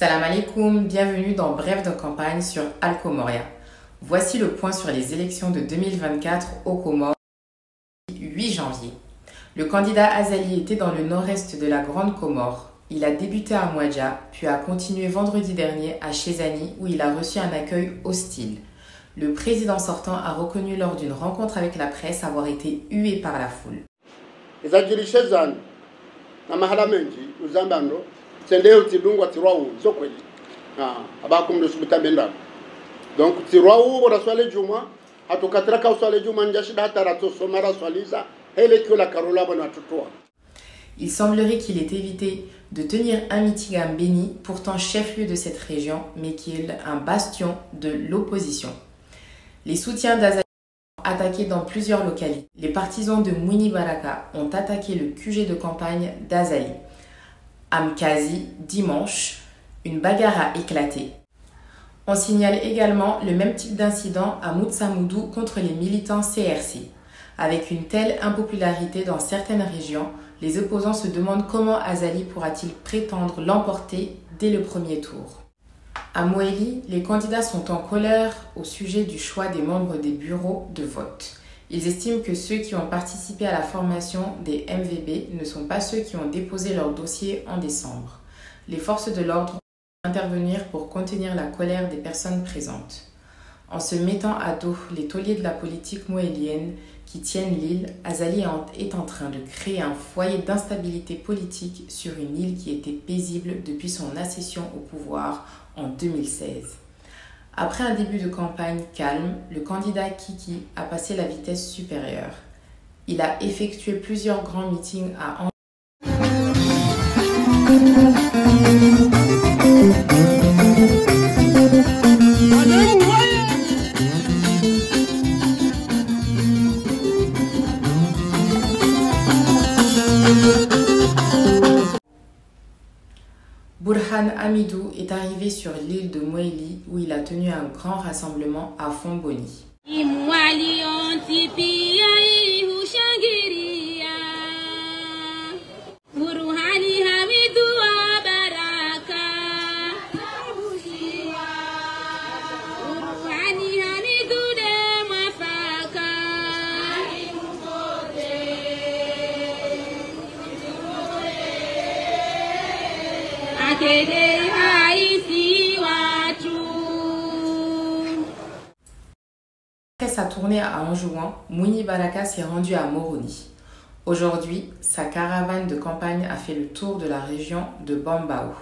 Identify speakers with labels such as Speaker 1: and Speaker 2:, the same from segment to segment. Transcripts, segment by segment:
Speaker 1: Salam alaikum, bienvenue dans Bref de campagne sur Al-Comoria. Voici le point sur les élections de 2024 au Comores, 8 janvier. Le candidat Azali était dans le nord-est de la Grande Comore. Il a débuté à Mouadja, puis a continué vendredi dernier à Chezani où il a reçu un accueil hostile. Le président sortant a reconnu lors d'une rencontre avec la presse avoir été hué par la foule.
Speaker 2: Ah
Speaker 1: Il semblerait qu'il ait évité de tenir un meeting pourtant chef-lieu de cette région, mais qui est un bastion de l'opposition. Les soutiens d'Azali ont attaqué dans plusieurs localités. Les partisans de Mouni Baraka ont attaqué le QG de campagne d'Azali. Amkazi, dimanche, une bagarre a éclaté. On signale également le même type d'incident à Moutsamoudou contre les militants CRC. Avec une telle impopularité dans certaines régions, les opposants se demandent comment Azali pourra-t-il prétendre l'emporter dès le premier tour. À Moéli, les candidats sont en colère au sujet du choix des membres des bureaux de vote. Ils estiment que ceux qui ont participé à la formation des MVB ne sont pas ceux qui ont déposé leur dossier en décembre. Les forces de l'ordre vont intervenir pour contenir la colère des personnes présentes. En se mettant à dos les tauliers de la politique moélienne qui tiennent l'île, Azali est en train de créer un foyer d'instabilité politique sur une île qui était paisible depuis son accession au pouvoir en 2016. Après un début de campagne calme, le candidat Kiki a passé la vitesse supérieure. Il a effectué plusieurs grands meetings à Burhan Hamidou est arrivé sur l'île de Moéli où il a tenu un grand rassemblement à Fomboni. Après sa tournée à Anjouan, Mouni Baraka s'est rendu à Moroni. Aujourd'hui, sa caravane de campagne a fait le tour de la région de Bambao.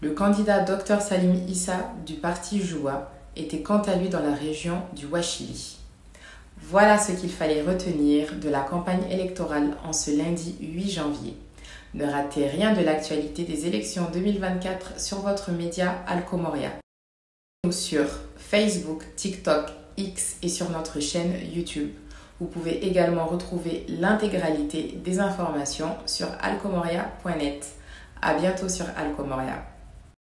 Speaker 1: Le candidat Dr Salim Issa du parti Joua était quant à lui dans la région du Wachili. Voilà ce qu'il fallait retenir de la campagne électorale en ce lundi 8 janvier. Ne ratez rien de l'actualité des élections 2024 sur votre média Alcomoria. Sur Facebook, TikTok, X et sur notre chaîne YouTube. Vous pouvez également retrouver l'intégralité des informations sur alcomoria.net. À bientôt sur Alcomoria.